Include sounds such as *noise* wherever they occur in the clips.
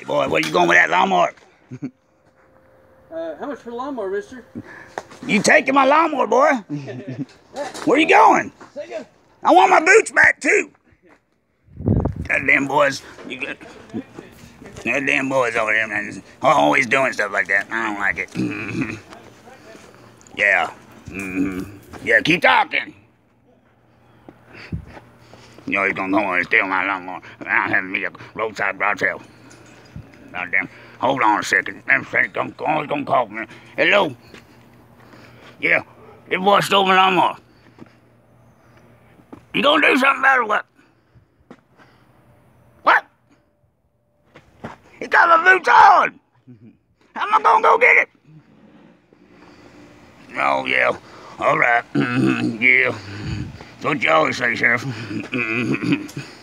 Hey boy, where you going with that lawnmower? *laughs* Uh, how much for the lawnmower, mister? You taking my lawnmower, boy? *laughs* Where you going? I want my boots back too. Goddamn boys, you get goddamn boys over there, man. Always doing stuff like that. I don't like it. *laughs* yeah. Mm-hmm. Yeah, keep talking. You know he's gonna go and steal my lawnmower. I have me a roadside garage sale. Goddamn. Hold on a second. Things gonna, always gonna call me. Hello? Yeah, it boy stole my lawnmower. You gonna do something about it what? What? He got my boots on. How am I gonna go get it? Oh, yeah. All right. *clears throat* yeah. That's what you always say, Sheriff. *clears throat*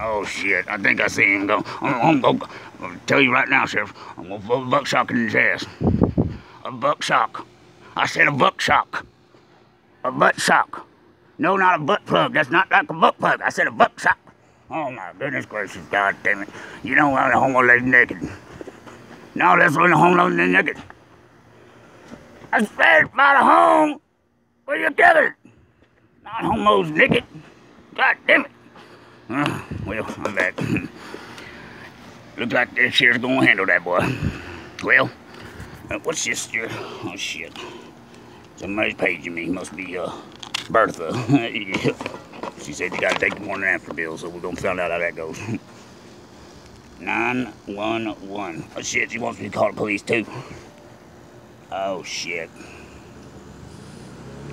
oh, shit. I think I see him go. I'm, I'm I'll tell you right now, Sheriff. I'm gonna put a buckshot in his ass. A buckshot. I said a buckshot. A butt sock. No, not a butt plug. That's not like a butt plug. I said a buckshot. Oh my goodness gracious, God damn it. You don't want a homo lady naked. No, that's when the homo lady naked. I said about a home where you get it. Not homos naked. God damn it. Uh, well, I'm back. Looks like this here's gonna handle that boy. Well, uh, what's this here? Oh shit. Somebody's paging me. Must be uh Bertha. *laughs* she said you gotta take the morning after bill, so we're gonna find out how that goes. *laughs* 911. Oh shit, she wants me to call the police too. Oh shit.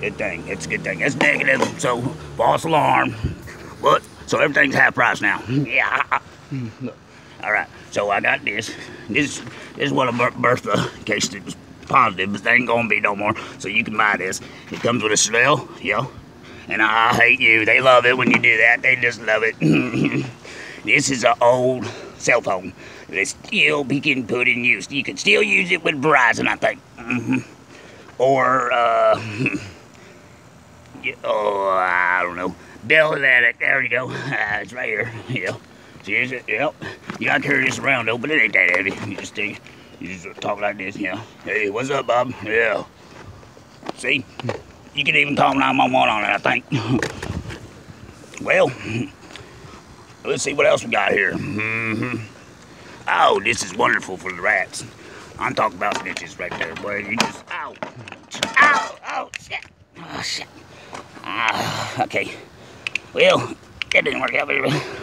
Good thing. It's a good thing. It's negative, so false alarm. But so everything's half price now. *laughs* yeah. All right. So I got this. This, this is what a Bertha, case it was positive, but they ain't gonna be no more. So you can buy this. It comes with a smell, yo. And I, hate you. They love it when you do that. They just love it. *laughs* this is an old cell phone that still being put in use. You can still use it with Verizon, I think. Mm -hmm. Or, uh, *laughs* oh, I know. Bell There you go. Uh, *laughs* it's right here. Yeah. See, is it? Yep. You gotta carry this around though, but it ain't that heavy. You just take, you just talk like this, yeah. Hey, what's up, Bob? Yeah. See? You can even call 911 on it, I think. *laughs* well, *laughs* let's see what else we got here. Mm -hmm. Oh, this is wonderful for the rats. I'm talking about snitches right there, boy. You just, ow. Ow, oh, shit. Oh, shit. Ah, okay. Well, that didn't work out very well.